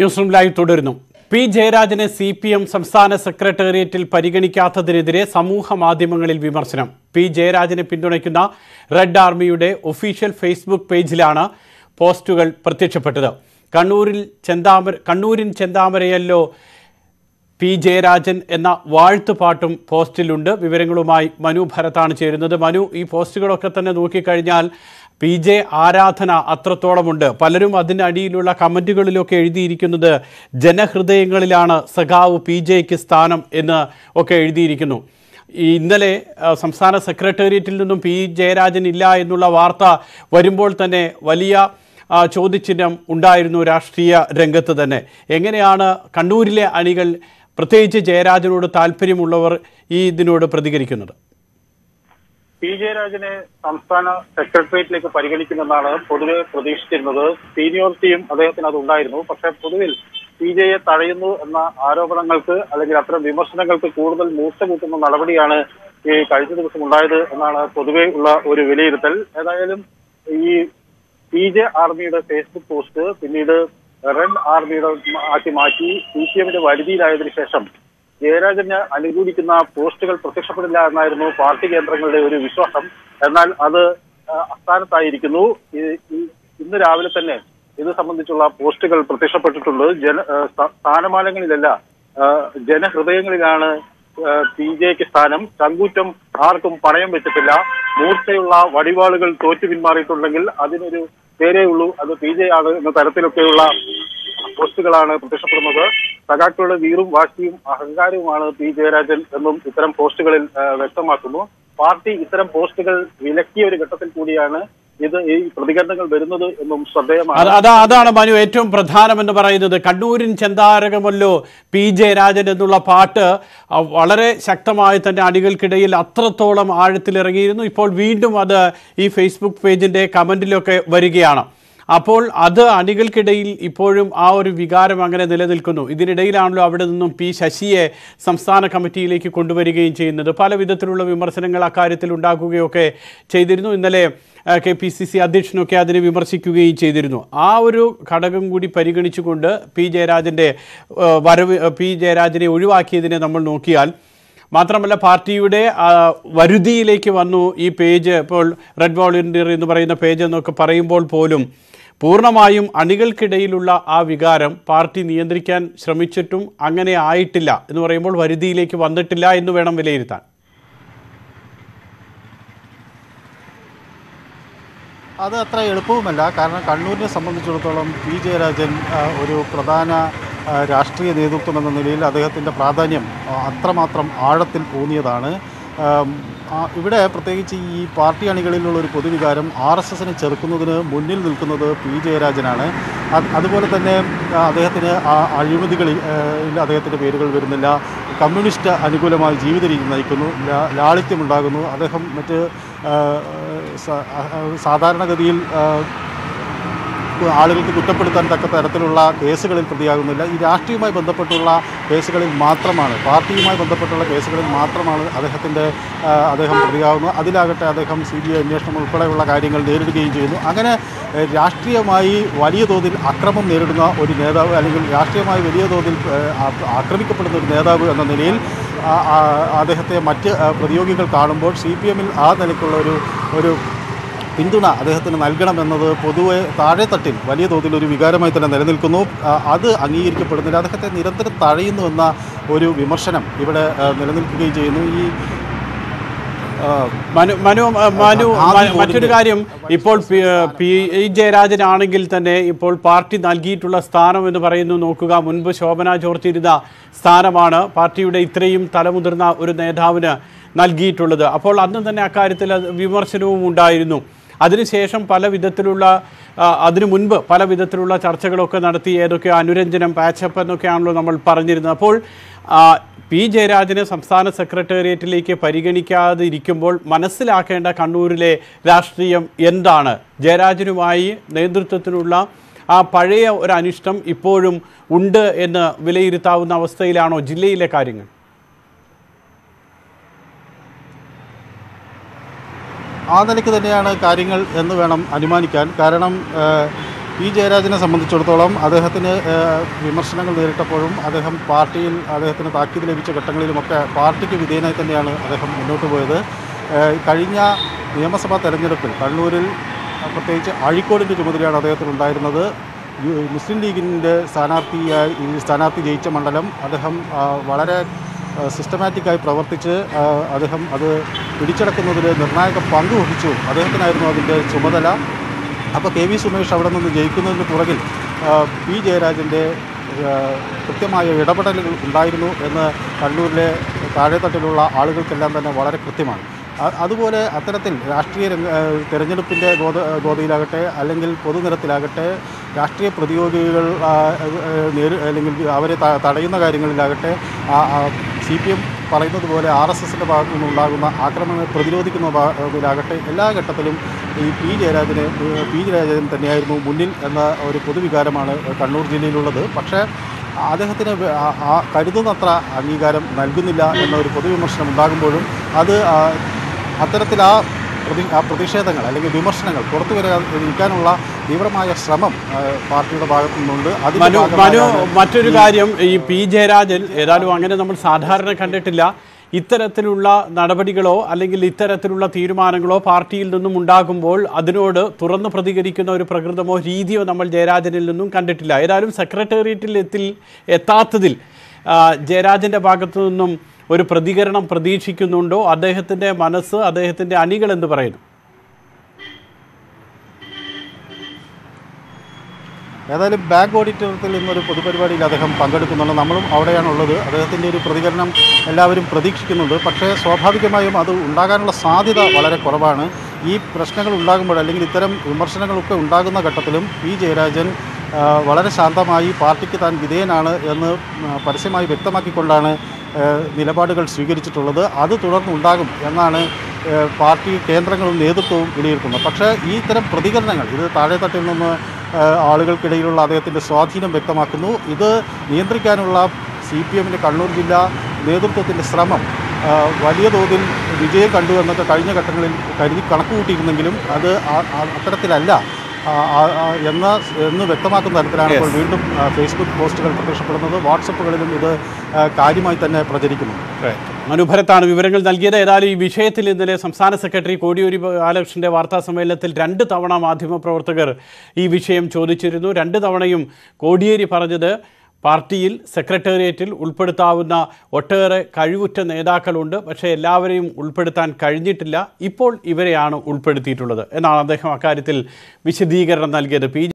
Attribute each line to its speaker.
Speaker 1: news live തുടരുന്നു P ജയരാജനെ C P M സംസ്ഥാന സെക്രട്ടേറിയറ്റിൽ പരിഗണിക്കാത്തതിനെതിരെ സമൂഹ മാധ്യമങ്ങളിൽ വിമർശനം പി ജയരാജനെ പിന്തുണയ്ക്കുന്ന റെഡ് ആർമിയുടെ ഒഫീഷ്യൽ ഫേസ്ബുക്ക് പേജിലാണ് പോസ്റ്റുകൾ പ്രത്യക്ഷപ്പെട്ടത് കണ്ണൂരിൽ ചെന്താമര കണ്ണൂരിൻ ചെന്താമരയല്ലോ പി ജയരാജൻ എന്ന വാഴ്ത്തുപാട്ടും പോസ്റ്റിലുണ്ട് വിവരങ്ങളുമായി മനു ഭരത്താണ് ചേരുന്നത് മനു ഈ പോസ്റ്റുകളൊക്കെ തന്നെ നോക്കിക്കഴിഞ്ഞാൽ പി ജെ ആരാധന അത്രത്തോളമുണ്ട് പലരും അതിനടിയിലുള്ള കമൻറ്റുകളിലൊക്കെ എഴുതിയിരിക്കുന്നത് ജനഹൃദയങ്ങളിലാണ് സഖാവ് പി ജെക്ക് സ്ഥാനം എന്ന് ഒക്കെ എഴുതിയിരിക്കുന്നു ഇന്നലെ സംസ്ഥാന സെക്രട്ടേറിയറ്റിൽ നിന്നും പി ജയരാജൻ ഇല്ല എന്നുള്ള വാർത്ത വരുമ്പോൾ തന്നെ വലിയ ചോദ്യചിഹ്നം ഉണ്ടായിരുന്നു രാഷ്ട്രീയ രംഗത്ത് തന്നെ എങ്ങനെയാണ് കണ്ണൂരിലെ അണികൾ പ്രത്യേകിച്ച് ജയരാജനോട് താല്പര്യമുള്ളവർ ഈ ഇതിനോട് പ്രതികരിക്കുന്നത്
Speaker 2: പി ജയരാജനെ സംസ്ഥാന സെക്രട്ടേറിയറ്റിലേക്ക് പരിഗണിക്കുമെന്നാണ് പൊതുവെ പ്രതീക്ഷിച്ചിരുന്നത് സീനിയോറിറ്റിയും അദ്ദേഹത്തിന് അത് ഉണ്ടായിരുന്നു പക്ഷെ പൊതുവിൽ പി ജെയെ തഴയുന്നു എന്ന ആരോപണങ്ങൾക്ക് അല്ലെങ്കിൽ അത്തരം വിമർശനങ്ങൾക്ക് കൂടുതൽ മൂർച്ച കൂട്ടുന്ന നടപടിയാണ് ഈ കഴിഞ്ഞ ദിവസം ഉണ്ടായത് എന്നാണ് പൊതുവെ ഉള്ള ഒരു വിലയിരുത്തൽ ഏതായാലും ഈ പി ജെ ആർമിയുടെ ഫേസ്ബുക്ക് പോസ്റ്റ് പിന്നീട് റെഡ് ആർമിയുടെ ആക്കി മാറ്റി സി പി എമ്മിന്റെ വരുതിയിലായതിനു ശേഷം ജയരാജന് അനുകൂലിക്കുന്ന പോസ്റ്റുകൾ പ്രത്യക്ഷപ്പെടില്ല എന്നായിരുന്നു പാർട്ടി കേന്ദ്രങ്ങളുടെ ഒരു വിശ്വാസം എന്നാൽ അത് അസ്ഥാനത്തായിരിക്കുന്നു ഇന്ന് രാവിലെ തന്നെ ഇത് സംബന്ധിച്ചുള്ള പോസ്റ്റുകൾ പ്രത്യക്ഷപ്പെട്ടിട്ടുള്ളത് ജന സ്ഥാനമാനങ്ങളിലല്ല ജനഹൃദയങ്ങളിലാണ് പി ജെക്ക് സ്ഥാനം ചങ്കൂറ്റം ആർക്കും പണയം വെച്ചിട്ടില്ല മൂർച്ചയുള്ള വടിവാളുകൾ തോറ്റു പിന്മാറിയിട്ടുണ്ടെങ്കിൽ അതിനൊരു പേരേ ഉള്ളൂ അത് പി ജെ ആണ് എന്ന തരത്തിലൊക്കെയുള്ള പോസ്റ്റുകളാണ് പ്രത്യക്ഷപ്പെടുന്നത് സഖാക്കളുടെ വീറും വാശിയും അഹങ്കാരവുമാണ് പി ജയരാജൻ എന്നും ഇത്തരം പോസ്റ്റുകളിൽ വ്യക്തമാക്കുന്നു പാർട്ടി ഇത്തരം പോസ്റ്റുകൾ വിലക്കിയ ഒരു ഘട്ടത്തിൽ കൂടിയാണ് ഇത് ഈ പ്രതികരണങ്ങൾ വരുന്നത് എന്നും ശ്രദ്ധേയമാണ് അതാ
Speaker 1: അതാണ് മനു ഏറ്റവും പ്രധാനമെന്ന് പറയുന്നത് കണ്ണൂരിൻ ചെന്താരകമല്ലോ പി ജയരാജൻ എന്നുള്ള പാട്ട് വളരെ ശക്തമായി തന്നെ അടികൾക്കിടയിൽ അത്രത്തോളം ആഴത്തിലിറങ്ങിയിരുന്നു ഇപ്പോൾ വീണ്ടും അത് ഈ ഫേസ്ബുക്ക് പേജിന്റെ കമന്റിലൊക്കെ വരികയാണ് അപ്പോൾ അത് അണികൾക്കിടയിൽ ഇപ്പോഴും ആ ഒരു വികാരം അങ്ങനെ നിലനിൽക്കുന്നു ഇതിനിടയിലാണല്ലോ അവിടെ നിന്നും പി ശശിയെ സംസ്ഥാന കമ്മിറ്റിയിലേക്ക് കൊണ്ടുവരികയും ചെയ്യുന്നത് പല വിധത്തിലുള്ള വിമർശനങ്ങൾ അക്കാര്യത്തിൽ ഉണ്ടാക്കുകയൊക്കെ ചെയ്തിരുന്നു ഇന്നലെ കെ പി സി സി അധ്യക്ഷനൊക്കെ അതിനെ വിമർശിക്കുകയും ചെയ്തിരുന്നു ആ ഒരു ഘടകം കൂടി പരിഗണിച്ചുകൊണ്ട് പി ജയരാജൻ്റെ വരവ് പി ജയരാജനെ ഒഴിവാക്കിയതിനെ നമ്മൾ നോക്കിയാൽ മാത്രമല്ല പാർട്ടിയുടെ വരുതിയിലേക്ക് വന്നു ഈ പേജ് ഇപ്പോൾ റെഡ് വോളണ്ടിയർ എന്ന് പറയുന്ന പേജ് എന്നൊക്കെ പറയുമ്പോൾ പോലും പൂർണ്ണമായും അണികൾക്കിടയിലുള്ള ആ വികാരം പാർട്ടി നിയന്ത്രിക്കാൻ ശ്രമിച്ചിട്ടും അങ്ങനെ ആയിട്ടില്ല എന്ന് പറയുമ്പോൾ വരുതിയിലേക്ക് വന്നിട്ടില്ല എന്ന് വേണം വിലയിരുത്താൻ
Speaker 3: അത് അത്ര എളുപ്പവുമല്ല കാരണം കണ്ണൂരിനെ സംബന്ധിച്ചിടത്തോളം പി ജയരാജൻ ഒരു പ്രധാന രാഷ്ട്രീയ നേതൃത്വം എന്ന നിലയിൽ അദ്ദേഹത്തിൻ്റെ പ്രാധാന്യം അത്രമാത്രം ആഴത്തിൽ ഊന്നിയതാണ് ഇവിടെ പ്രത്യേകിച്ച് ഈ പാർട്ടി അണികളിലുള്ള ഒരു പൊതുവികാരം ആർ എസ് എസിനെ ചെറുക്കുന്നതിന് മുന്നിൽ നിൽക്കുന്നത് പി ജയരാജനാണ് അതുപോലെ തന്നെ അദ്ദേഹത്തിന് അഴിമതികളിൽ അദ്ദേഹത്തിൻ്റെ പേരുകൾ വരുന്നില്ല കമ്മ്യൂണിസ്റ്റ് അനുകൂലമായി ജീവിത രീതി നയിക്കുന്നു ലാളിത്യമുണ്ടാകുന്നു അദ്ദേഹം മറ്റ് സാധാരണഗതിയിൽ ആളുകൾക്ക് കുറ്റപ്പെടുത്താൻ തക്ക തരത്തിലുള്ള കേസുകളിൽ പ്രതിയാകുന്നില്ല ഈ രാഷ്ട്രീയവുമായി ബന്ധപ്പെട്ടുള്ള കേസുകളിൽ മാത്രമാണ് പാർട്ടിയുമായി ബന്ധപ്പെട്ടുള്ള കേസുകളിൽ മാത്രമാണ് അദ്ദേഹത്തിൻ്റെ അദ്ദേഹം പ്രതിയാകുന്നത് അതിലാകട്ടെ അദ്ദേഹം സി ബി ഐ അന്വേഷണം ഉൾപ്പെടെയുള്ള കാര്യങ്ങൾ നേരിടുകയും ചെയ്യുന്നു അങ്ങനെ രാഷ്ട്രീയമായി വലിയ തോതിൽ അക്രമം നേരിടുന്ന ഒരു നേതാവ് അല്ലെങ്കിൽ രാഷ്ട്രീയമായി വലിയ തോതിൽ ആക്രമിക്കപ്പെടുന്ന ഒരു നേതാവ് എന്ന നിലയിൽ അദ്ദേഹത്തെ മറ്റ് പ്രതിയോഗികൾ കാണുമ്പോൾ സി പി എമ്മിൽ ആ നിലയ്ക്കുള്ള ഒരു ഒരു പിന്തുണ അദ്ദേഹത്തിന് നൽകണമെന്നത് പൊതുവെ താഴെത്തട്ടിൽ വലിയ തോതിൽ ഒരു വികാരമായി തന്നെ നിലനിൽക്കുന്നു അത് അംഗീകരിക്കപ്പെടുന്നില്ല അദ്ദേഹത്തെ നിരന്തരം തഴയുന്നു എന്ന ഒരു വിമർശനം ഇവിടെ നിലനിൽക്കുകയും ചെയ്യുന്നു
Speaker 1: ഈ മനു മനു മനു മറ്റൊരു കാര്യം ഇപ്പോൾ പി ജയരാജനാണെങ്കിൽ തന്നെ ഇപ്പോൾ പാർട്ടി നൽകിയിട്ടുള്ള സ്ഥാനം എന്ന് പറയുന്നു നോക്കുക മുൻപ് ശോഭന ജോർജ് ഇരുന്ന സ്ഥാനമാണ് പാർട്ടിയുടെ ഇത്രയും തലമുതിർന്ന ഒരു നേതാവിന് നൽകിയിട്ടുള്ളത് അപ്പോൾ അന്ന് തന്നെ അക്കാര്യത്തിൽ വിമർശനവും ഉണ്ടായിരുന്നു അതിനുശേഷം പല വിധത്തിലുള്ള അതിനു മുൻപ് പല വിധത്തിലുള്ള ചർച്ചകളൊക്കെ നടത്തി ഏതൊക്കെയോ അനുരഞ്ജനം പാച്ചപ്പ് എന്നൊക്കെയാണല്ലോ നമ്മൾ പറഞ്ഞിരുന്നത് അപ്പോൾ പി ജയരാജനെ സംസ്ഥാന സെക്രട്ടേറിയറ്റിലേക്ക് പരിഗണിക്കാതിരിക്കുമ്പോൾ മനസ്സിലാക്കേണ്ട കണ്ണൂരിലെ രാഷ്ട്രീയം എന്താണ് ജയരാജനുമായി നേതൃത്വത്തിനുള്ള ആ പഴയ ഒരു അനിഷ്ടം ഇപ്പോഴും ഉണ്ട് എന്ന് വിലയിരുത്താവുന്ന അവസ്ഥയിലാണോ ജില്ലയിലെ കാര്യങ്ങൾ ആ നിലയ്ക്ക് തന്നെയാണ്
Speaker 3: കാര്യങ്ങൾ എന്ന് വേണം അനുമാനിക്കാൻ കാരണം പി ജയരാജനെ സംബന്ധിച്ചിടത്തോളം അദ്ദേഹത്തിന് വിമർശനങ്ങൾ നേരിട്ടപ്പോഴും അദ്ദേഹം പാർട്ടിയിൽ അദ്ദേഹത്തിന് താക്കീത് ലഭിച്ച ഘട്ടങ്ങളിലുമൊക്കെ പാർട്ടിക്ക് വിധേയനായി തന്നെയാണ് അദ്ദേഹം മുന്നോട്ട് പോയത് കഴിഞ്ഞ നിയമസഭാ തെരഞ്ഞെടുപ്പിൽ കണ്ണൂരിൽ പ്രത്യേകിച്ച് അഴിക്കോടിൻ്റെ ചുമതലയാണ് ഉണ്ടായിരുന്നത് മുസ്ലിം ലീഗിൻ്റെ സ്ഥാനാർത്ഥിയായി സ്ഥാനാർത്ഥി ജയിച്ച മണ്ഡലം അദ്ദേഹം വളരെ സിസ്റ്റമാറ്റിക്കായി പ്രവർത്തിച്ച് അദ്ദേഹം അത് പിടിച്ചെടുക്കുന്നതിൽ നിർണായക പങ്ക് വഹിച്ചു അദ്ദേഹത്തിനായിരുന്നു അതിൻ്റെ ചുമതല അപ്പോൾ കെ വി സുമേഷ് അവിടെ നിന്ന് ജയിക്കുന്നതിന് പുറകിൽ പി ജയരാജൻ്റെ കൃത്യമായ ഇടപെടലുകൾ ഉണ്ടായിരുന്നു എന്ന് കണ്ണൂരിലെ താഴെത്തട്ടിലുള്ള ആളുകൾക്കെല്ലാം തന്നെ വളരെ കൃത്യമാണ് അതുപോലെ അത്തരത്തിൽ രാഷ്ട്രീയ രംഗ തെരഞ്ഞെടുപ്പിൻ്റെ ഗോത ഗോതിയിലാകട്ടെ അല്ലെങ്കിൽ പൊതുനിരത്തിലാകട്ടെ രാഷ്ട്രീയ പ്രതിയോഗികൾ നേരി അല്ലെങ്കിൽ അവരെ തടയുന്ന കാര്യങ്ങളിലാകട്ടെ സി പി എം പറയുന്നത് പോലെ ആർ എസ് എസിൻ്റെ ഭാഗത്തു നിന്നുണ്ടാകുന്ന ആക്രമണങ്ങൾ പ്രതിരോധിക്കുന്ന ഭാഗത്തിലാകട്ടെ എല്ലാ ഘട്ടത്തിലും ഈ പി ജയരാജനെ പി ജയരാജൻ തന്നെയായിരുന്നു മുന്നിൽ എന്ന ഒരു പൊതുവികാരമാണ് കണ്ണൂർ ജില്ലയിലുള്ളത് പക്ഷേ അദ്ദേഹത്തിന് കരുതുന്നത്ര അംഗീകാരം നൽകുന്നില്ല എന്നൊരു പൊതുവിമർശനം ഉണ്ടാകുമ്പോഴും അത് അത്തരത്തിൽ ആ പ്രതി ആ പ്രതിഷേധങ്ങൾ അല്ലെങ്കിൽ വിമർശനങ്ങൾ പുറത്തു വരാതിരിക്കാനുള്ള തീവ്രമായ ശ്രമം പാർട്ടിയുടെ ഭാഗത്തു നിന്നുണ്ട് മനു
Speaker 1: മറ്റൊരു കാര്യം ഈ പി ജയരാജൻ ഏതായാലും അങ്ങനെ നമ്മൾ സാധാരണ കണ്ടിട്ടില്ല ഇത്തരത്തിലുള്ള നടപടികളോ അല്ലെങ്കിൽ ഇത്തരത്തിലുള്ള തീരുമാനങ്ങളോ പാർട്ടിയിൽ നിന്നും ഉണ്ടാകുമ്പോൾ അതിനോട് തുറന്നു പ്രതികരിക്കുന്ന ഒരു പ്രകൃതമോ രീതിയോ നമ്മൾ ജയരാജനിൽ നിന്നും കണ്ടിട്ടില്ല ഏതായാലും സെക്രട്ടേറിയറ്റിൽ എത്തിൽ എത്താത്തതിൽ ജയരാജൻ്റെ ഭാഗത്തു നിന്നും ഒരു പ്രതികരണം പ്രതീക്ഷിക്കുന്നുണ്ടോ അദ്ദേഹത്തിൻ്റെ മനസ്സ് അദ്ദേഹത്തിൻ്റെ അണികൾ എന്ന് പറയുന്നു
Speaker 3: ഏതായാലും ബാങ്ക് ഓഡിറ്റോറിയത്തിൽ ഇന്നൊരു പൊതുപരിപാടിയിൽ അദ്ദേഹം പങ്കെടുക്കുന്നുണ്ട് നമ്മളും അവിടെയാണുള്ളത് അദ്ദേഹത്തിൻ്റെ ഒരു പ്രതികരണം എല്ലാവരും പ്രതീക്ഷിക്കുന്നുണ്ട് പക്ഷേ സ്വാഭാവികമായും അത് ഉണ്ടാകാനുള്ള സാധ്യത വളരെ കുറവാണ് ഈ പ്രശ്നങ്ങൾ ഉണ്ടാകുമ്പോൾ അല്ലെങ്കിൽ ഇത്തരം വിമർശനങ്ങളൊക്കെ ഉണ്ടാകുന്ന ഘട്ടത്തിലും പി ജയരാജൻ വളരെ ശാന്തമായി പാർട്ടിക്ക് താൻ വിധേയനാണ് എന്ന് പരസ്യമായി വ്യക്തമാക്കിക്കൊണ്ടാണ് നിലപാടുകൾ സ്വീകരിച്ചിട്ടുള്ളത് അത് തുടർന്നുണ്ടാകും എന്നാണ് പാർട്ടി കേന്ദ്രങ്ങളും നേതൃത്വവും വിലയിരുത്തുന്നത് പക്ഷേ ഈ ഇത്തരം പ്രതികരണങ്ങൾ ഇത് താഴെത്തട്ടിൽ നിന്ന് ആളുകൾക്കിടയിലുള്ള അദ്ദേഹത്തിൻ്റെ സ്വാധീനം വ്യക്തമാക്കുന്നു ഇത് നിയന്ത്രിക്കാനുള്ള സി പി എമ്മിൻ്റെ കണ്ണൂർ ജില്ലാ നേതൃത്വത്തിൻ്റെ ശ്രമം വലിയ തോതിൽ വിജയം കണ്ടു എന്നൊക്കെ കഴിഞ്ഞ ഘട്ടങ്ങളിൽ കരുതി കണക്ക് കൂട്ടിയിരുന്നെങ്കിലും അത് അത്തരത്തിലല്ല എന്ന് എന്ന് വ്യക്തമാക്കുന്ന തരത്തിലാണ് ഇപ്പോൾ വീണ്ടും ഫേസ്ബുക്ക് പോസ്റ്റുകൾ പ്രത്യക്ഷപ്പെടുന്നത് വാട്സപ്പുകളിലും ഇത് കാര്യമായി തന്നെ പ്രചരിക്കുന്നുണ്ട്
Speaker 1: മനോഭരത്താണ് വിവരങ്ങൾ നൽകിയത് ഏതായാലും ഈ വിഷയത്തിൽ ഇന്നലെ സംസ്ഥാന സെക്രട്ടറി കോടിയേരി ബാലകൃഷ്ണൻ്റെ വാർത്താ സമ്മേളനത്തിൽ രണ്ട് തവണ മാധ്യമപ്രവർത്തകർ ഈ വിഷയം ചോദിച്ചിരുന്നു രണ്ട് തവണയും കോടിയേരി പറഞ്ഞത് പാർട്ടിയിൽ സെക്രട്ടേറിയറ്റിൽ ഉൾപ്പെടുത്താവുന്ന ഒട്ടേറെ കഴിവുറ്റ നേതാക്കളുണ്ട് പക്ഷേ എല്ലാവരെയും ഉൾപ്പെടുത്താൻ കഴിഞ്ഞിട്ടില്ല ഇപ്പോൾ ഇവരെയാണ് ഉൾപ്പെടുത്തിയിട്ടുള്ളത് എന്നാണ് അദ്ദേഹം അക്കാര്യത്തിൽ വിശദീകരണം നൽകിയത് പി